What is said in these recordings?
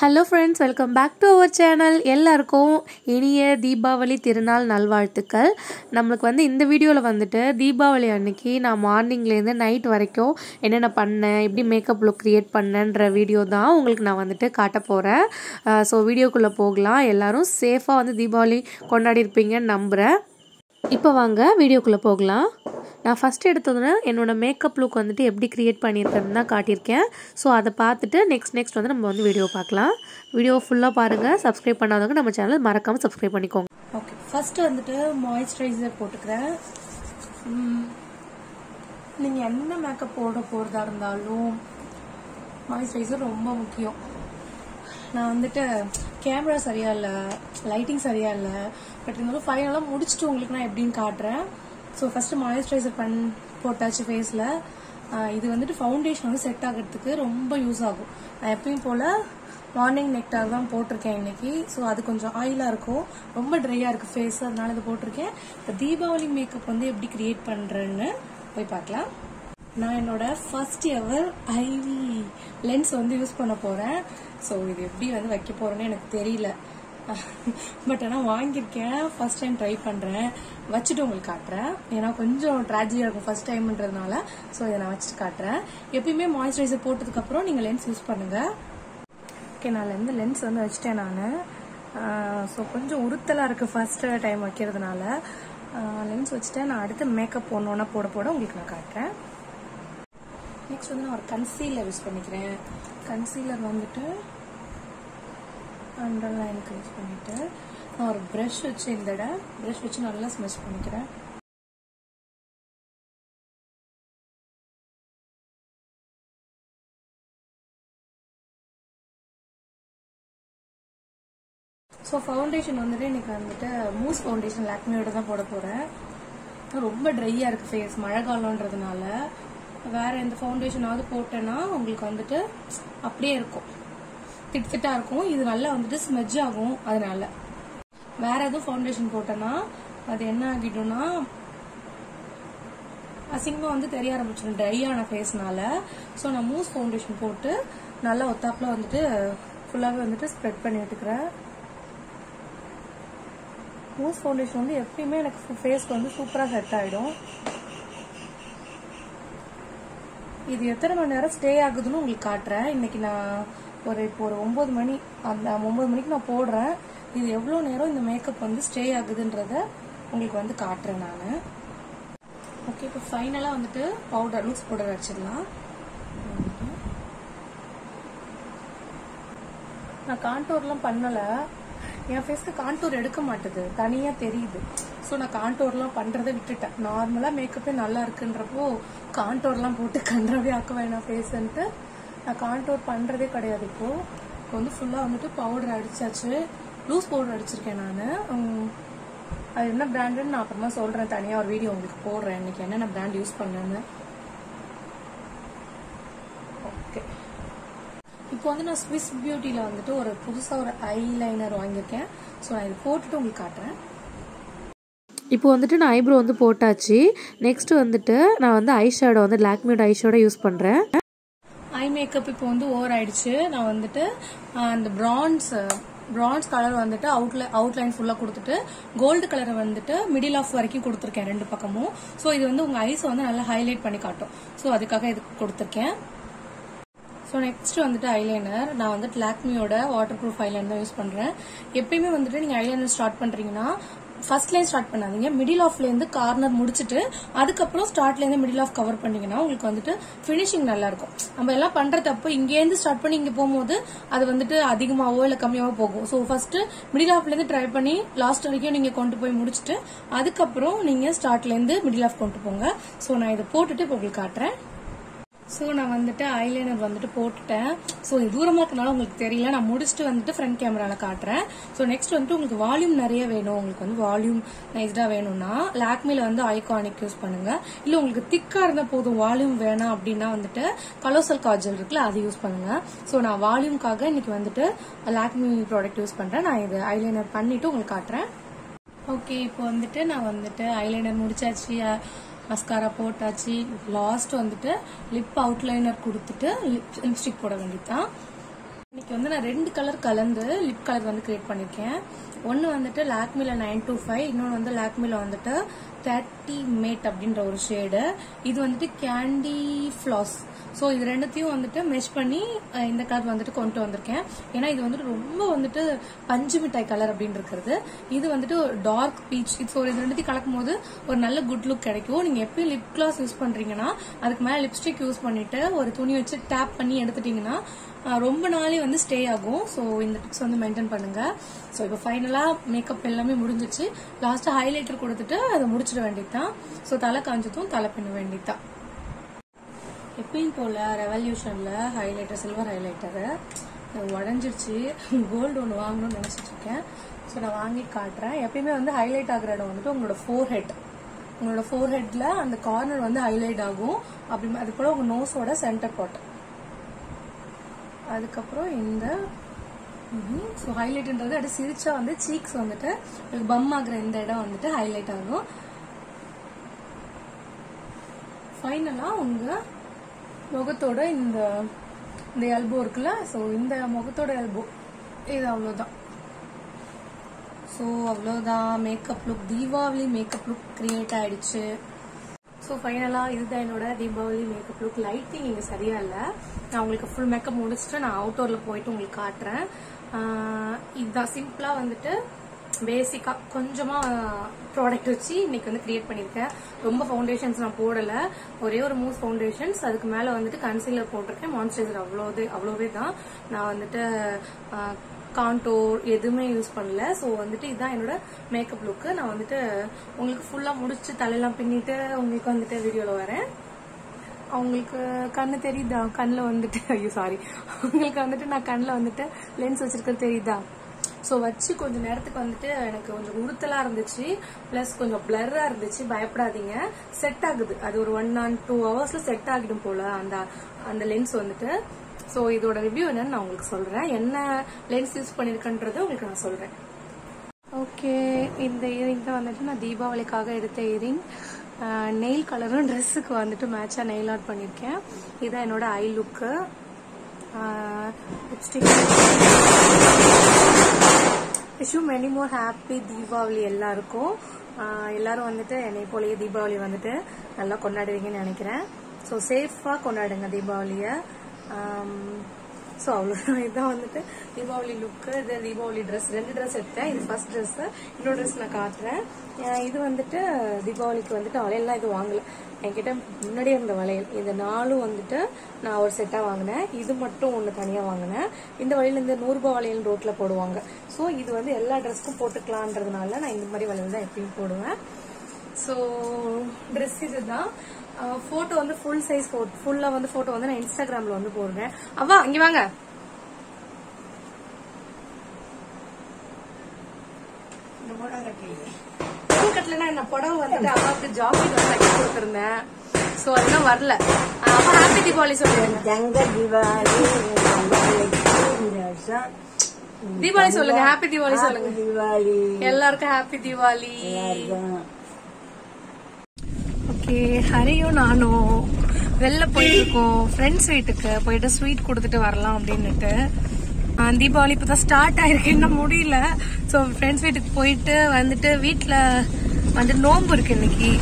Hello friends welcome back to our channel எல்லாருக்கும் இனிய தீபாவளி திருநாள் நல்வாழ்த்துக்கள். நம்மளுக்கு வந்து இந்த வீடியோவில் வந்துட்டு தீபாவளி அன்னைக்கு நான் மார்னிங்லேருந்து நைட் வரைக்கும் என்னென்ன பண்ணேன் எப்படி மேக்கப் லுக் க்ரியேட் பண்ணேன்ற வீடியோ தான் உங்களுக்கு நான் வந்துட்டு காட்ட போகிறேன் ஸோ வீடியோக்குள்ளே போகலாம். எல்லோரும் சேஃபாக வந்து தீபாவளி கொண்டாடி இருப்பீங்கன்னு நம்புகிறேன் இப்போ வாங்க வீடியோக்குள்ளே போகலாம். நான் ஃபஸ்ட்டு எடுத்ததுன்னா என்னோடய மேக்கப் லுக் வந்துட்டு எப்படி க்ரியேட் பண்ணியிருக்கேன்னு தான் காட்டியிருக்கேன். ஸோ அதை பார்த்துட்டு நெக்ஸ்ட் நெக்ஸ்ட் வந்து நம்ம வந்து வீடியோ பார்க்கலாம். வீடியோ ஃபுல்லாக பாருங்கள் சப்ஸ்கிரைப் பண்ணாதவங்க நம்ம சேனல் மறக்காமல் சப்ஸ்கிரைப் பண்ணிக்கோங்க. ஓகே ஃபஸ்ட்டு வந்துட்டு மாய்ஸ்சரைசர் போட்டுக்கிறேன். நீங்கள் என்ன மேக்கப் போட போகிறதா இருந்தாலும் மாய்ஸ்சரைசர் ரொம்ப முக்கியம். நான் வந்துட்டு கேமரா சரியா இல்லை லைட்டிங் சரியா இல்லை பட் இருந்தாலும் ஃபைனலாக முடிச்சுட்டு உங்களுக்கு நான் எப்படின்னு காட்டுறேன். ஸோ ஃபஸ்ட்டு மாய்ஸ்சரைசர் பண் போட்டாச்சு ஃபேஸில் இது வந்துட்டு ஃபவுண்டேஷன் வந்து செட் ஆகிறதுக்கு ரொம்ப யூஸ் ஆகும். நான் எப்பயும் போல் மார்னிங் நெக்டார் தான் போட்டிருக்கேன் இன்னைக்கு. ஸோ அது கொஞ்சம் ஆயிலாக இருக்கும். ரொம்ப ட்ரையாக இருக்குது ஃபேஸ் அதனால இது போட்டிருக்கேன். இப்போ தீபாவளி மேக்கப் வந்து எப்படி கிரியேட் பண்ணுறேன்னு போய் பார்க்கலாம். நான் என்னோட ஃபர்ஸ்ட் எவர் ஐவி லென்ஸ் வந்து யூஸ் பண்ண போகிறேன் ஸோ இது எப்படி வந்து வைக்க போகிறேன்னு எனக்கு தெரியல. பட் ஆனால் வாங்கியிருக்கேன். ஃபர்ஸ்ட் டைம் ட்ரை பண்ணுறேன் வச்சுட்டு உங்களுக்கு காட்டுறேன். ஏன்னா கொஞ்சம் ட்ராஜடியாக இருக்கும் ஃபர்ஸ்ட் டைம்ன்றதுனால ஸோ இதை நான் வச்சுட்டு காட்டுறேன். எப்பயுமே மாய்ஸ்சரைசர் போட்டதுக்கப்புறம் நீங்கள் லென்ஸ் யூஸ் பண்ணுங்கள் ஓகே நான் வந்து லென்ஸ் வந்து வச்சுட்டேன் நான். ஸோ கொஞ்சம் உறுத்தலாக இருக்குது ஃபர்ஸ்ட் டைம் வைக்கிறதுனால. லென்ஸ் வச்சுட்டேன் நான் அடுத்து மேக்கப் ஒன்று போட போட உங்களுக்கு நான் காட்டுறேன். நெக்ஸ்ட் வந்து நான் ஒரு கன்சீலர் யூஸ் பண்ணிக்கிறேன். கன்சீலர் வந்துட்டு அண்டர் லைனுக்கு யூஸ் பண்ணிட்டு நான் ஒரு ப்ரஷ் வச்சு இந்த இடம் ப்ரஷ் வச்சு நல்லா ஸ்மெஷ் பண்ணிக்கிறேன். ஸோ ஃபவுண்டேஷன் வந்துட்டு எனக்கு வந்துட்டு மூஸ் ஃபவுண்டேஷன் லாக்மியோட தான் போட போகிறேன் ரொம்ப ட்ரையாக இருக்குது ஃபேஸ் மழை காலம்ன்றதுனால. வேறு எந்த ஃபவுண்டேஷனாவது போட்டேன்னா உங்களுக்கு வந்துட்டு அப்படியே இருக்கும். திட்டு திட்டா இருக்கும். இது நல்லா வந்துட்டு ஸ்மெஜ் ஆகும் அதனால. வேற எதுவும் ஃபவுண்டேஷன் போட்டேன்னா அது என்ன ஆகிடும்னா அசிங்கம் வந்து தெரிய ஆரம்பிச்சிடும் ட்ரை ஆன ஃபேஸ்னால ஸோ நான் மூஸ் ஃபவுண்டேஷன் போட்டு நல்லா ஒத்தாப்புல வந்துட்டு ஃபுல்லாகவே வந்துட்டு ஸ்ப்ரெட் பண்ணி விட்டுக்கிறேன் மூஸ் ஃபவுண்டேஷன் வந்து எப்பயுமே எனக்கு ஃபேஸ்க்கு வந்து சூப்பராக செட் ஆகிடும் இது எத்தனை மணி நேரம் ஸ்டே ஆகுதுன்னு உங்களுக்கு காட்டுறேன். இன்னைக்கு நான் ஒரு இப்போ ஒரு ஒன்பது மணி அந்த ஒன்பது மணிக்கு நான் போடுறேன். இது எவ்வளோ நேரம் இந்த மேக்கப் வந்து ஸ்டே ஆகுதுன்றத உங்களுக்கு வந்து காட்டுறேன் நான். ஓகே இப்போ ஃபைனலாக வந்துட்டு பவுடர் லூஸ் பவுடர் வச்சிடலாம் நான் கான்டோர்லாம் பண்ணலை. என் ஃபேஸ்க்கு கான்டோர் எடுக்க மாட்டுது. தனியாக தெரியுது. ஸோ நான் கான்டோர்லாம் பண்ணுறதை விட்டுட்டேன். நார்மலாக மேக்கப்பே நல்லா இருக்குன்றப்போ கான்டோர்லாம் போட்டு கன்றாவே ஆக்க வேணாம் ஃபேஸ்ன்ட்டு நான் கான்டோர் பண்ணுறதே கிடையாது இப்போது இப்போ வந்து ஃபுல்லாக வந்துட்டு பவுடர் அடித்தாச்சு லூஸ் பவுடர் அடிச்சிருக்கேன் நான். அது என்ன பிராண்டுன்னு நான் அப்புறமா சொல்கிறேன் தனியாக ஒரு வீடியோ உங்களுக்கு போடுறேன். இன்னைக்கு என்னென்ன பிராண்ட் யூஸ் பண்ணேன்னு. ஓகே இப்போ வந்து நான் ஸ்விஸ் பியூட்டியில் வந்துட்டு ஒரு புதுசாக ஒரு ஐ லைனர் வாங்கியிருக்கேன். ஸோ நான் இது போட்டுட்டு உங்களுக்கு காட்டுறேன். இப்போ வந்துட்டு நான் ஐப்ரோ வந்து போட்டாச்சு. நெக்ஸ்ட் வந்துட்டு நான் வந்து ஐ ஷேடோ வந்து லாக்மியோட ஐ ஷேடோ யூஸ் பண்ணுறேன் மேக்கப் இப்போ வந்து ஓவர் ஆயிடுச்சு. நான் வந்துட்டு அந்த பிரான்ஸ் பிரான்ஸ் கலர் வந்துட்டு அவுட்ல அவுட்லைன் ஃபுல்லாக கொடுத்துட்டு கோல்டு கலரை வந்துட்டு மிடில் ஆஃப் வரைக்கும் கொடுத்துருக்கேன் ரெண்டு பக்கமும். ஸோ இது வந்து உங்கள் ஐஸை வந்து நல்லா ஹைலைட் பண்ணி காட்டும். ஸோ அதுக்காக இதுக்கு கொடுத்துருக்கேன். ஸோ நெக்ஸ்ட் வந்துட்டு ஐலைனர் நான் வந்துட்டு லாக்மியோட வாட்டர் ப்ரூஃப் ஐலைனர் தான் யூஸ் பண்ணுறேன் எப்பயுமே வந்துட்டு நீங்கள் ஐலைனர் ஸ்டார்ட் பண்ணுறீங்கன்னா ஃபர்ஸ்ட் லைன் ஸ்டார்ட் பண்ணாதீங்க. மிடில் ஆஃப்லேருந்து கார்னர் முடிச்சுட்டு அதுக்கப்புறம் ஸ்டார்ட்லேருந்து மிடில் ஆஃப் கவர் பண்ணீங்கன்னா உங்களுக்கு வந்துட்டு ஃபினிஷிங் நல்லா இருக்கும் நம்ம எல்லாம் பண்ற தப்பு இங்கேருந்து ஸ்டார்ட் பண்ணி இங்கே போகும்போது அது வந்துட்டு அதிகமாகவோ இல்லை கம்மியாவோ போகும். ஸோ ஃபர்ஸ்ட் மிடில் ஆஃப்லேருந்து ட்ரை பண்ணி லாஸ்ட் வரைக்கும் நீங்கள் கொண்டு போய் முடிச்சுட்டு அதுக்கப்புறம் நீங்கள் ஸ்டார்ட்லேருந்து மிடில் ஆஃப் கொண்டு போங்க. ஸோ நான் இதை போட்டுட்டு இப்போ உங்களுக்கு காட்டுறேன். ஸோ நான் வந்துட்டு ஐலைனர் வந்துட்டு போட்டுட்டேன். ஸோ இது தூரமாக இருக்கனால உங்களுக்கு தெரியல. நான் முடிச்சுட்டு வந்துட்டு ஃப்ரண்ட் கேமராவில் காட்டுறேன். ஸோ நெக்ஸ்ட் வந்துட்டு உங்களுக்கு வால்யூம் நிறைய வேணும். உங்களுக்கு வந்து வால்யூம் நைஸ்டாக வேணும்னா லாக்மில வந்து ஐகானிக் யூஸ் பண்ணுங்க. இல்லை உங்களுக்கு திக்காக இருந்தால் போதும் வால்யூம் வேணாம் அப்படின்னா வந்துட்டு கலோசல் காஜல் இருக்குல்ல அது யூஸ் பண்ணுங்க. ஸோ நான் வால்யூம்காக இன்னைக்கு வந்துட்டு லாக்மி ப்ராடக்ட் யூஸ் பண்ணுறேன் நான் இது ஐலைனர் பண்ணிட்டு உங்களுக்கு காட்டுறேன். ஓகே இப்போ வந்துட்டு நான் வந்துட்டு ஐலைனர் முடிச்சாச்சு. மஸ்காரா போட்டாச்சு. லாஸ்ட் வந்துட்டு லிப் அவுட்லைனர் கொடுத்துட்டு லிப் லிப்ஸ்டிக் போட வேண்டியதான் இன்னைக்கு வந்து நான் ரெண்டு கலர் கலந்து லிப் கலர் வந்து கிரியேட் பண்ணிருக்கேன். ஒன்னு வந்துட்டு லாக்மில நைன் டூ ஃபைவ் இன்னொன்று வந்து லாக்மில வந்துட்டு தேர்ட்டி மேட் அப்படின்ற ஒரு ஷேடு இது வந்துட்டு கேண்டி ஃப்ளாஸ் ஸோ இது ரெண்டுத்தையும் வந்துட்டு மெஷ் பண்ணி இந்த கலர் வந்துட்டு கொண்டு வந்திருக்கேன். ஏன்னா இது வந்துட்டு ரொம்ப வந்துட்டு பஞ்சு மிட்டாய் கலர் அப்படின்னு இருக்கிறது. இது வந்துட்டு ஒரு டார்க் பீச் இது ஸோ இது ரெண்டுத்தையும் கலக்கும் போது ஒரு நல்ல குட் லுக் கிடைக்கும். நீங்க எப்பயும் லிப் கிளாஸ் யூஸ் பண்றீங்கன்னா அதுக்கு மேலே லிப்ஸ்டிக் யூஸ் பண்ணிட்டு ஒரு துணி வச்சு டேப் பண்ணி எடுத்துட்டீங்கன்னா ரொம்ப நாளே வந்து ஸ்டே ஆகும். ஸோ இந்த டிப்ஸ் வந்து மெயின்டைன் பண்ணுங்க. ஸோ இப்போ ஃபைனலாக மேக்கப் எல்லாமே முடிஞ்சிச்சு. லாஸ்ட்டாக ஹைலைட்டர் கொடுத்துட்டு அதை முடிச்சிட வேண்டியதுதான். ஸோ தலை காஞ்சதும் தலை பின்ன வேண்டியதுதான். எப்பயும் போல ரெவல்யூஷனில் ஹைலைட்டர் சில்வர் ஹைலைட்டரு உடஞ்சிருச்சு. கோல்டு ஒன்று வாங்கணும்னு நினச்சிட்ருக்கேன் ஸோ நான் வாங்கி காட்டுறேன். எப்பயுமே வந்து ஹைலைட் ஆகிற இடம் வந்துட்டு உங்களோட ஃபோர் ஹெட் உங்களோட ஃபோர் ஹெட்டில் அந்த கார்னர் வந்து ஹைலைட் ஆகும். அப்படி அது போல உங்கள் நோஸோட சென்டர் பாட்டு அதுக்கப்புறம் இந்த ஸோ ஹைலைட்ன்றது அப்படியே சிரிச்சா வந்து சீக்ஸ் வந்துட்டு பம் ஆகுற இந்த இடம் வந்துட்டு ஹைலைட் ஆகும். ஃபைனலாக உங்கள் முகத்தோட இந்த இந்த எல்போ இருக்குல்ல ஸோ இந்த முகத்தோட எல்போ இது அவ்வளோதான் ஸோ அவ்வளோதான் makeup look Deepavali makeup look create ஆயிடுச்சு. ஸோ ஃபைனலாக இதுதான் என்னோட தீபாவளி மேக்கப் லுக் லைட்டிங் இங்கே சரியா இல்லை. நான் உங்களுக்கு ஃபுல் மேக்கப் முடிச்சுட்டு நான் அவுட்டோரில் போயிட்டு உங்களுக்கு காட்டுறேன். இதுதான் சிம்பிளாக வந்துட்டு பேசிக்காக கொஞ்சமாக ப்ராடக்ட் வச்சு இன்னைக்கு வந்து கிரியேட் பண்ணியிருக்கேன். ரொம்ப ஃபவுண்டேஷன்ஸ் நான் போடலை. ஒரே ஒரு மூஸ் ஃபவுண்டேஷன்ஸ் அதுக்கு மேலே வந்துட்டு கன்சீலர் போட்டிருக்கேன். மான்ஸ்டரைசர் அவ்வளோது அவ்வளோவே தான். நான் வந்துட்டு கான்டோர் எதுவுமே யூஸ் பண்ணல. ஸோ வந்துட்டு இதுதான் என்னோட மேக்கப் லுக்கு நான் வந்துட்டு உங்களுக்கு ஃபுல்லாக முடிச்சு தலையெல்லாம் பின்னிட்டு உங்களுக்கு வந்துட்டு வீடியோவில் வரேன். அவங்களுக்கு கண்ணு தெரியுதா? கண்ணில் வந்துட்டு ஐயோ சாரி அவங்களுக்கு வந்துட்டு நான் கண்ணில் வந்துட்டு லென்ஸ் வச்சிருக்கிறது தெரியுதா? ஸோ வச்சு கொஞ்சம் நேரத்துக்கு வந்துட்டு எனக்கு கொஞ்சம் உறுத்தலாக இருந்துச்சு. ப்ளஸ் கொஞ்சம் பிளர்ராக இருந்துச்சு. பயப்படாதீங்க. செட் ஆகுது. அது ஒரு ஒன் அண்ட் டூ ஹவர்ஸில் செட் ஆகிடும் போல அந்த அந்த லென்ஸ் வந்துட்டு. ஸோ இதோட ரிவ்யூ என்னன்னு நான் உங்களுக்கு சொல்றேன். என்ன லென்ஸ் யூஸ் பண்ணிருக்கன்றதை உங்களுக்கு நான் சொல்றேன். ஓகே இந்த இயரிங் தான் வந்துட்டு நான் தீபாவளிக்காக எடுத்த இயரிங் நெயில் கலரும் ட்ரெஸ்ஸுக்கு வந்துட்டு மேட்சாக நெயில் ஆர்ட் பண்ணியிருக்கேன் இதுதான் என்னோட eye look lipstick wish many more happy Deepavali எல்லாருக்கும். எல்லாரும் வந்துட்டு என்னை போலயே தீபாவளி வந்துட்டு நல்லா கொண்டாடுவீங்கன்னு நினைக்கிறேன். ஸோ சேஃபாக கொண்டாடுங்க தீபாவளியை. ஸோ அவ்வளோதான் இதுதான் வந்துட்டு தீபாவளி லுக்கு இது தீபாவளி ட்ரெஸ் ரெண்டு ட்ரெஸ் எடுத்தேன். இது ஃபர்ஸ்ட் ட்ரெஸ் இன்னொரு ட்ரெஸ் நான் காட்டுறேன். இது வந்துட்டு தீபாவளிக்கு வந்துட்டு வளையல்லாம் இது வாங்கலை. என்கிட்ட முன்னாடியே இருந்த வளையல். இந்த நாலும் வந்துட்டு நான் ஒரு செட்டாக வாங்கினேன். இது மட்டும் ஒன்று தனியாக வாங்கினேன். இந்த வளையல் இந்த நூறுரூபா வளையல் ரோட்டில் போடுவாங்க. ஸோ இது வந்து எல்லா ட்ரெஸ்க்கும் போட்டுக்கலான்றதுனால நான் இந்த மாதிரி வளையல் தான் எப்பயும் போடுவேன். ஸோ ட்ரெஸ் இதுதான். ஃபோட்டோ வந்து ஃபுல் சைஸ் ஃபுல்லாக வந்து ஃபோட்டோ வந்து நான் இன்ஸ்டாகிராமில் வந்து போடுறேன். அவா இங்கே வாங்க. கட்டலனா என்ன புடவை வந்துட்டு அப்பாவுக்கு ஜாக்கெட் வந்து தைக்க கொடுத்துருந்தேன். ஸோ அதெல்லாம் வரல. அப்பா ஹாப்பி தீபாவளி சொல்லுங்க. தீபாவளி சொல்லுங்க ஹாப்பி தீபாவளி சொல்லுங்க. எல்லாருக்கும் ஹாப்பி தீபாவளி ஓகே ஹரியும் நானும் வெளில போயிருக்கோம். ஃப்ரெண்ட்ஸ் வீட்டுக்கு போயிட்டு ஸ்வீட் கொடுத்துட்டு வரலாம் அப்படின்னுட்டு. தீபாவளி இப்போ தான் ஸ்டார்ட் ஆயிருக்கு இன்னும் முடியல. ஸோ ஃப்ரெண்ட்ஸ் வீட்டுக்கு போயிட்டு வந்துட்டு வீட்டில் வந்து நோன்பு இருக்கு இன்னைக்கு.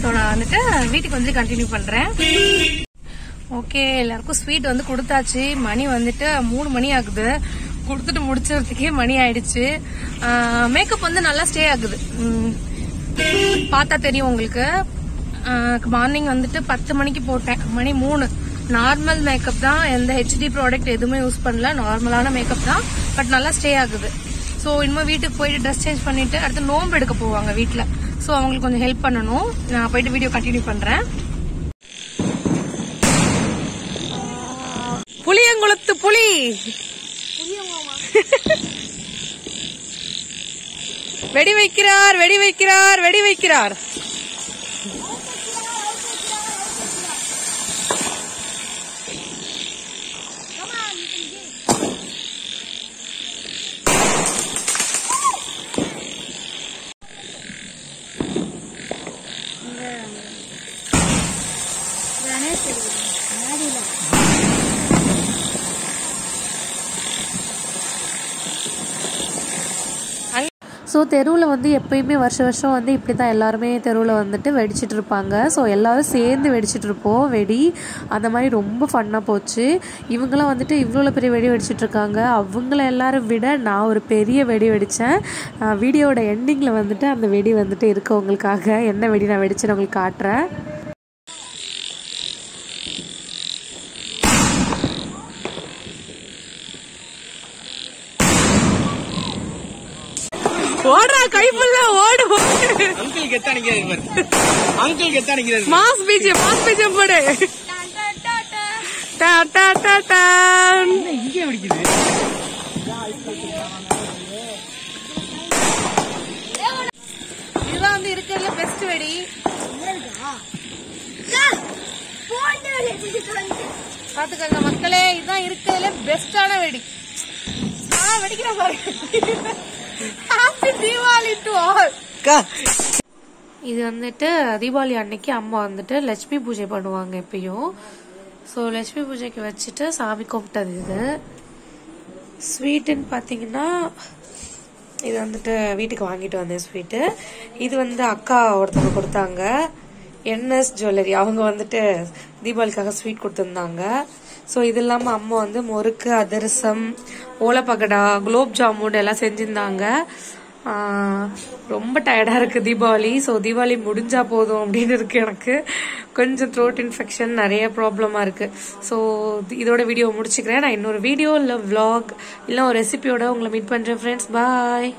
ஸோ நான் வந்துட்டு வீட்டுக்கு வந்து கண்டினியூ பண்ணுறேன் ஓகே எல்லாருக்கும் ஸ்வீட் வந்து கொடுத்தாச்சு. மணி வந்துட்டு மூணு மணி ஆகுது. கொடுத்துட்டு முடிச்சதுக்கே மணி ஆயிடுச்சு. மேக்கப் வந்து நல்லா ஸ்டே ஆகுது. பார்த்தா தெரியும் உங்களுக்கு. மார்னிங் வந்துட்டு பத்து மணிக்கு போட்டேன். மணி மூணு. நார்மல் மேக்கப் தான். எந்த ஹெச்டி ப்ராடக்ட் எதுவுமே யூஸ் பண்ணல. நார்மலான மேக்கப் தான். பட் நல்லா ஸ்டே ஆகுது. ஸோ இனிமேல் வீட்டுக்கு போயிட்டு ட்ரெஸ் சேஞ்ச் பண்ணிட்டு அடுத்து நோம்பு எடுக்க போவாங்க வீட்டில் ஸோ அவங்களுக்கு கொஞ்சம் ஹெல்ப் பண்ணணும். நான் போயிட்டு வீடியோ கண்டினியூ பண்றேன். புளியங்குளத்து புலி வெடி வைக்கிறார் வெடி வைக்கிறார் வெடி வைக்கிறார் ஸோ தெருவில் வந்து எப்பயுமே வருஷ வருஷம் வந்து இப்படி தான் எல்லாருமே தெருவில் வந்துட்டு வெடிச்சிட்டு இருப்பாங்க. ஸோ எல்லாரும் சேர்ந்து வெடிச்சிட்டு இருப்போம். வெடி அந்த மாதிரி ரொம்ப ஃபன்னாக போச்சு. இவங்களாம் வந்துட்டு இவ்வளோ பெரிய வெடி வெடிச்சிட்டு இருக்காங்க. அவங்கள எல்லாரும் விட நான் ஒரு பெரிய வெடி வெடித்தேன் வீடியோவோட எண்டிங்கில் வந்துட்டு அந்த வெடி வந்துட்டு இருக்கவங்களுக்காக என்ன வெடி நான் வெடிச்சேன்னு உங்களுக்கு காட்டுறேன். கைப்புள்ள ஓடு அங்கிள் கெத்தா நிக்கிறாரு பாரு. அங்கிள் கெத்தா நிக்கிறாரு. மாஸ் மாஸ் பீஜம் போடு. டா டா டா டான் இங்கே வெடிக்குது இதுதான் வந்து இருக்கிறதுல பெஸ்ட் வெடி. பாத்துக்கோங்க மக்களே இதுதான் இருக்கிறதுல பெஸ்டான வெடி. ஆ வெடிக்கிற பாருங்க ஹாப்பி தீபாவளி டு ஆல் இது வந்துட்டு தீபாவளி அன்னைக்கு அம்மா வந்துட்டு லட்சுமி பூஜை பண்ணுவாங்க எப்பயும். ஸோ லட்சுமி பூஜைக்கு வச்சுட்டு சாமி கும்பிட்டது இது. ஸ்வீட்டுன்னு பார்த்தீங்கன்னா இது வந்துட்டு வீட்டுக்கு வாங்கிட்டு வந்தேன் ஸ்வீட்டு இது வந்து அக்கா ஒருத்தவங்க கொடுத்தாங்க. NS jewellery. அவங்க வந்துட்டு தீபாவளிக்காக ஸ்வீட் கொடுத்துருந்தாங்க. ஸோ இது இல்லாமல் அம்மா வந்து முறுக்கு அதிரசம் ஓலப்பகடா குலோப் ஜாமுன் எல்லாம் செஞ்சுருந்தாங்க. ரொம்ப டயர்டாக இருக்குது தீபாவளி. ஸோ தீபாவளி முடிஞ்சா போதும் அப்படின்னு இருக்கு எனக்கு. கொஞ்சம் த்ரோட் இன்ஃபெக்ஷன் நிறைய ப்ராப்ளமாக இருக்குது ஸோ இதோட வீடியோ முடிச்சுக்கிறேன். நான் இன்னொரு வீடியோ இல்லை வ்ளாக் இல்லை ஒரு ரெசிபியோட உங்களை மீட் பண்ணுறேன் ஃப்ரெண்ட்ஸ் பாய்